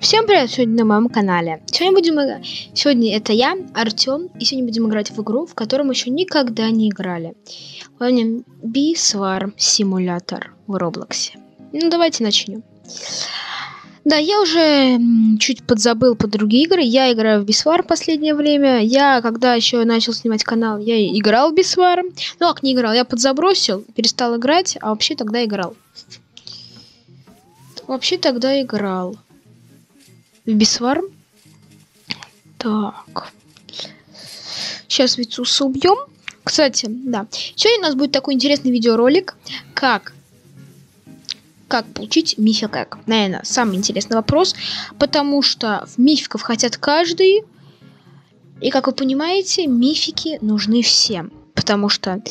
Всем привет, сегодня на моем канале. Сегодня будем. Сегодня это я, Артем, и сегодня будем играть в игру, в которой мы еще никогда не играли. Помним B-Swarm симулятор в Роблоксе. Ну, давайте начнем. Да, я уже чуть подзабыл по другие игры. Я играю в Бисвар последнее время. Я, когда еще начал снимать канал, я играл в Бисвар. Ну, как не играл, я подзабросил, перестал играть, а вообще тогда играл. Вообще тогда играл. В Бисвар. Так. Сейчас Вицуса убьем. Кстати, да. Сегодня у нас будет такой интересный видеоролик, как как получить мифик эк? Наверное, самый интересный вопрос, потому что в мификов хотят каждый, и, как вы понимаете, мифики нужны всем. Потому что,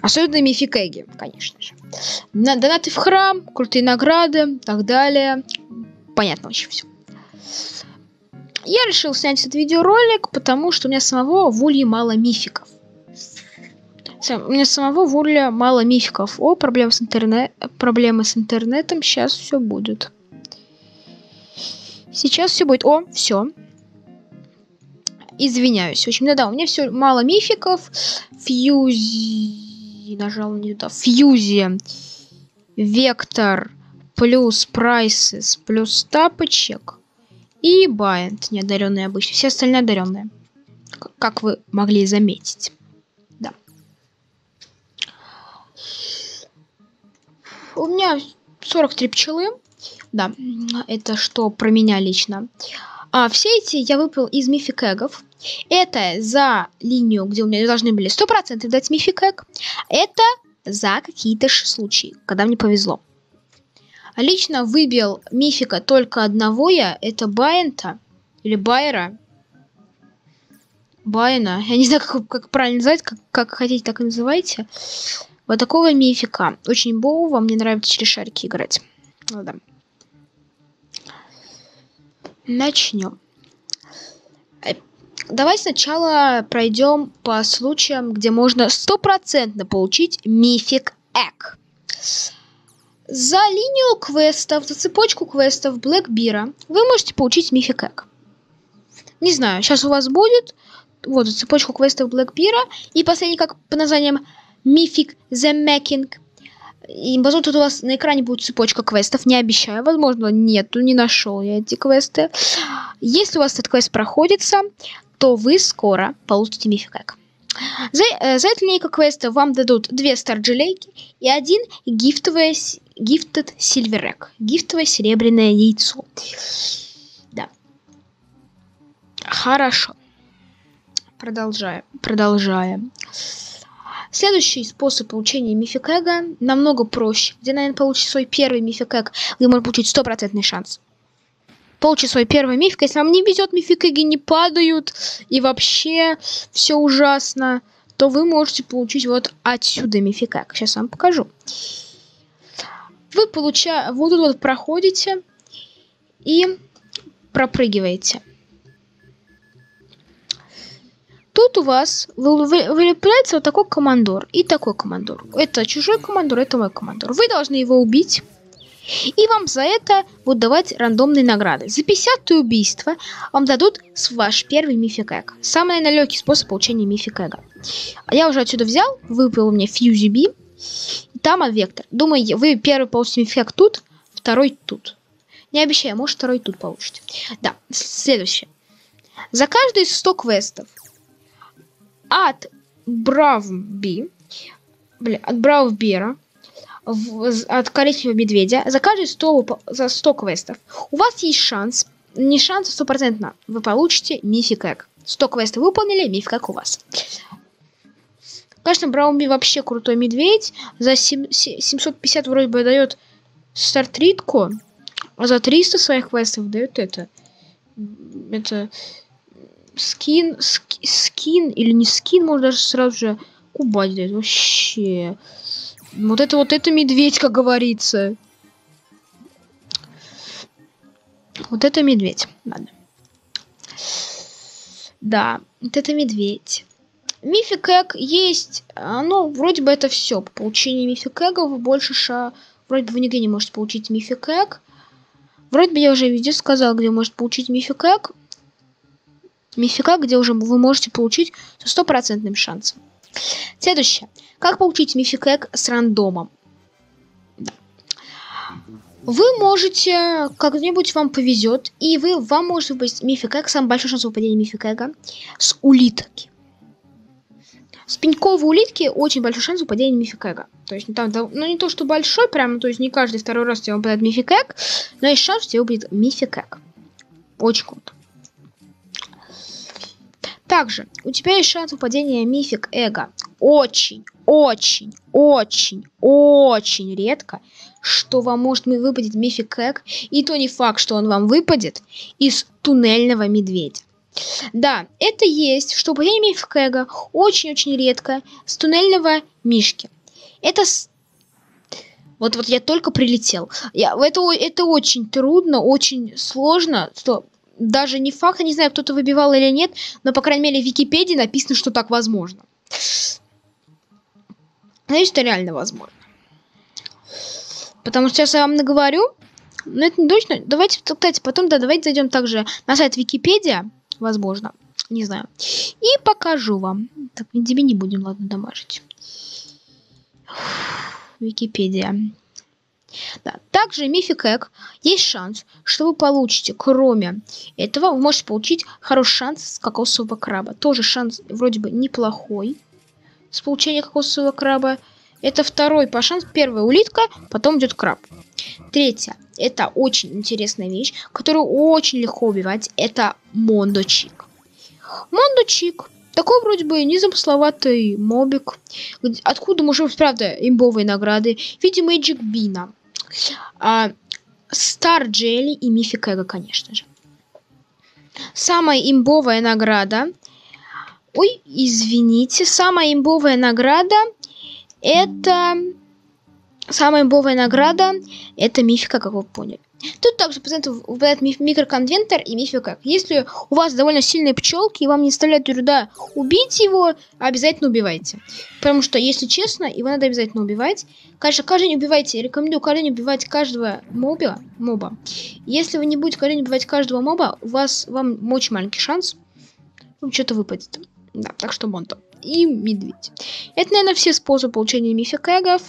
особенно мификеги, конечно же. Донаты в храм, крутые награды, так далее. Понятно очень все. Я решил снять этот видеоролик, потому что у меня самого в улье мало мификов. У меня самого в Урле мало мификов. О, проблемы с, интернет... проблемы с интернетом. Сейчас все будет. Сейчас все будет. О, все. Извиняюсь. В общем, да-да, у меня все мало мификов. Fuzzy... Нажал не туда. Fuzzy. Vector. Плюс Precise. Плюс тапочек. И Buoyant. Неодаренные обычно. Все остальные одаренные. Как вы могли заметить. У меня 43 пчелы. Да, это что про меня лично. А все эти я выпил из mythic egg ов. Это за линию, где у меня должны были 100% дать мификэг. Это за какие-то случаи, когда мне повезло. Лично выбил мифика только одного я. Это Байента. Или Байера. Байена. Я не знаю, как, как правильно называть. Как, как хотите, так и называйте. Вот такого мифика. Очень боу, мне нравится через шарики играть. Ну да. Начнем. Давай сначала пройдем по случаям, где можно стопроцентно получить мифик эк. За линию квестов, за цепочку квестов Блэкбира вы можете получить мифик. Не знаю, сейчас у вас будет вот цепочку квестов Блэкбира и последний как по названиям Mythic The Making. И, возможно, тут у вас на экране будет цепочка квестов, не обещаю. Возможно, нету, не нашел я эти квесты. Если у вас этот квест проходится, то вы скоро получите мифик За, э, за эту линейку квеста вам дадут две старджилейки и один гифтовое, гифтед сильверек. Гифтовое серебряное яйцо. Да. Хорошо. Продолжаем. Продолжаем. Следующий способ получения мификэга намного проще. Где, наверное, получить свой первый мификэг, вы можете получить стопроцентный шанс. Получить свой первый мифик, если вам не везет, мификэги не падают, и вообще все ужасно, то вы можете получить вот отсюда мификэг. Сейчас вам покажу. Вы получаете, вот тут вот проходите и пропрыгиваете. Тут у вас вылепляется вот такой командор и такой командор. Это чужой командор, это мой командор. Вы должны его убить. И вам за это будут давать рандомные награды. За 50 убийство вам дадут ваш первый мифик эг. Самый нелегкий способ получения мифик эга. Я уже отсюда взял, выпил у меня фьюзи би. Там от вектор. Думаю, вы первый получите мифик тут, второй тут. Не обещаю, может второй тут получите. Да, следующее. За каждые 100 квестов от Бравби, бля, от Бравбера, от коричневого медведя, за каждый 100, за 100 квестов, у вас есть шанс, не шанс, а стопроцентно, вы получите мифик эк. 100 квестов выполнили, мифик у вас. Конечно, Браунби вообще крутой медведь. За 7, 750 вроде бы дает стартритку, а за 300 своих квестов дает это. Это скин, скин или не скин, может даже сразу же кубать дает. Вообще. Вот это вот это медведь, как говорится. Вот это медведь. Ладно. Да, вот это медведь. Мифик Эг есть, ну, вроде бы это все. По получению Мифик Эга вы больше ша... Вроде бы вы нигде не можете получить Мифик Эг. Вроде бы я уже везде сказал, где может получить мификак. Мификак, где уже вы можете получить со стопроцентным шансом. Следующее. Как получить мификэк с рандомом? Вы можете, как-нибудь вам повезет, и вы, вам может быть мификэк, самый большой шанс выпадения мификэка, с улитки. С пеньковой улитки очень большой шанс выпадения мификэка. То есть, там, ну не то, что большой, прям, то есть не каждый второй раз тебе выпадает мификэк, но есть шанс, что тебе выпадет мификэк. Очень круто. Также у тебя есть шанс выпадения мифик эго. Очень, очень, очень, очень редко, что вам может выпадет мифик эго. И то не факт, что он вам выпадет из туннельного медведя. Да, это есть, что мифик эго очень-очень редко с туннельного мишки. Это с... Вот, вот я только прилетел. Я, это, это очень трудно, очень сложно. Что даже не факт, я не знаю, кто-то выбивал или нет, но, по крайней мере, в Википедии написано, что так возможно. Значит, это реально возможно. Потому что сейчас я вам наговорю, но это не точно. Давайте, кстати, потом, да, давайте зайдем также на сайт Википедия, возможно, не знаю, и покажу вам. Так, тебе не будем, ладно, дамажить. Википедия. Да. Также Мифик Эк есть шанс, что вы получите, кроме этого, вы можете получить хороший шанс с кокосового краба. Тоже шанс вроде бы неплохой с получения кокосового краба. Это второй по шанс. Первая улитка, потом идет краб. Третья. Это очень интересная вещь, которую очень легко убивать. Это Мондочик. Мондочик. Такой вроде бы незамысловатый мобик. Откуда может правда, имбовые награды в виде Magic Бина. Star Jelly и Мифик Эго, конечно же. Самая имбовая награда. Ой, извините. Самая имбовая награда это... Самая имбовая награда это мифика, как вы поняли. Тут также процентов выпадает миф, микроконвентор и мифика. Если у вас довольно сильные пчелки и вам не составляет труда убить его, обязательно убивайте. Потому что, если честно, его надо обязательно убивать. Конечно, каждый не убивайте. Рекомендую каждый не убивать каждого моба. моба. Если вы не будете каждый не убивать каждого моба, у вас вам очень маленький шанс. Ну, что-то выпадет. Да, так что Монто. И медведь. Это, наверное, все способы получения мификэгов.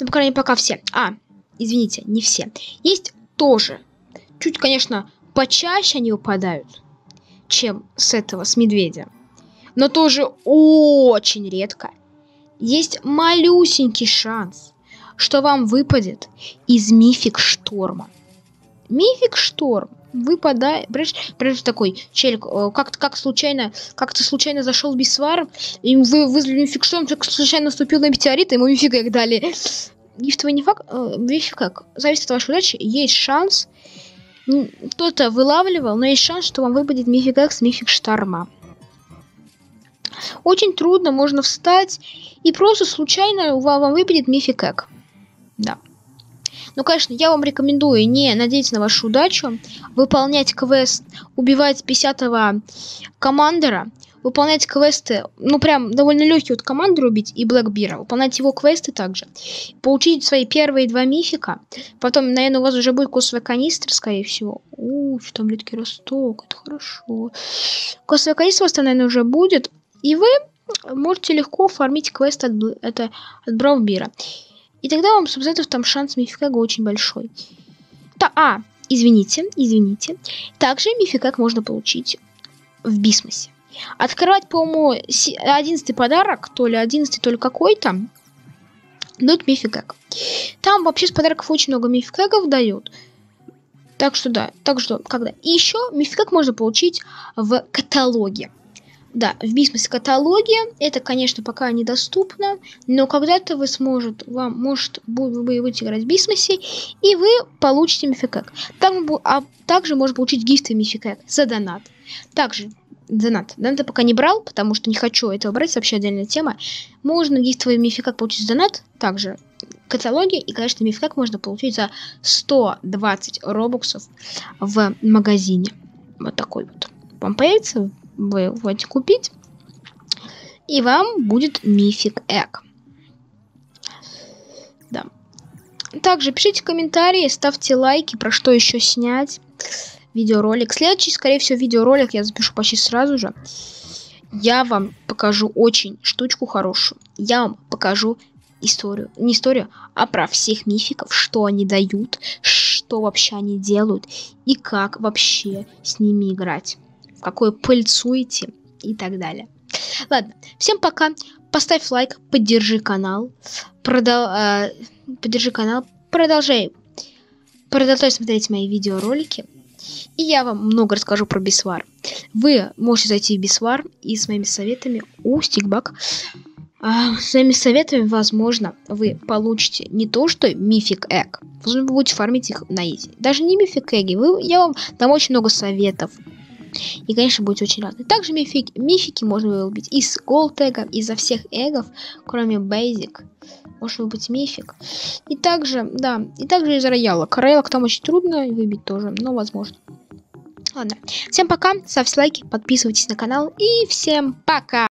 Ну, по крайней мере, пока все. А, извините, не все. Есть тоже. Чуть, конечно, почаще они выпадают, чем с этого, с медведя. Но тоже очень редко. Есть малюсенький шанс, что вам выпадет из мифик шторма. Мифик шторм выпадает, прежде такой челик, э, как как случайно, как-то случайно зашел в бисвар, и вы вызвали мифик шторм, случайно наступил на метеорит, и ему мифик как дали гифтовый не факт, э, вещи как, зависит от вашей удачи, есть шанс, кто-то вылавливал, но есть шанс, что вам выпадет мифик Экс, мифик Шторма. Очень трудно, можно встать, и просто случайно вам, вам выпадет мифик Эк. Да. Ну, конечно, я вам рекомендую не надеяться на вашу удачу, выполнять квест, убивать 50-го командора, выполнять квесты, ну прям довольно легкий вот команду рубить и Блэкбира, выполнять его квесты также, получить свои первые два мифика, потом, наверное, у вас уже будет косовая канистра, скорее всего. Ух, там редкий росток, это хорошо. Косовая канистра у вас, наверное, уже будет, и вы можете легко фармить квест от, это, от Браубира. И тогда вам, собственно, там шанс мифика очень большой. Та, а, извините, извините. Также мификак можно получить в Бисмосе. Открывать, по-моему, 11 подарок, то ли 11, то ли какой-то, дают мификэк. Там вообще с подарков очень много мификэков дают. Так что да, так что когда. И еще мификэк можно получить в каталоге. Да, в Бисмосе каталоге. Это, конечно, пока недоступно, но когда-то вы сможете, вам может вы будете играть в Бисмосе, и вы получите мификэк. Там, а также можно получить гифты мификэк за донат. Также донат. Донат я пока не брал, потому что не хочу этого брать, вообще отдельная тема. Можно гифтовый мификак получить за донат, также каталоге, и, конечно, мификак можно получить за 120 робоксов в магазине. Вот такой вот. Вам появится, вы будете купить, и вам будет мифик эк. Да. Также пишите комментарии, ставьте лайки, про что еще снять видеоролик. Следующий, скорее всего, видеоролик я запишу почти сразу же. Я вам покажу очень штучку хорошую. Я вам покажу историю. Не историю, а про всех мификов, что они дают, что вообще они делают и как вообще с ними играть. В какое пыльцу идти и так далее. Ладно, всем пока. Поставь лайк, поддержи канал. Продал, э, поддержи канал. Продолжай. Продолжай смотреть мои видеоролики. И я вам много расскажу про Бисвар. Вы можете зайти в Бисвар и с моими советами у Стикбак. А, с моими советами, возможно, вы получите не то, что мифик эг. Возможно, вы будете фармить их на изи. Даже не мифик эги. Вы, я вам дам очень много советов. И, конечно, будете очень рады. Также мифики, мифики можно выбить из голд эга, изо всех эгов, кроме basic. Может выбить мифик. И также, да, и также из роялок. Роялок там очень трудно выбить тоже, но возможно. Ладно. Всем пока, ставьте лайки, подписывайтесь на канал и всем пока!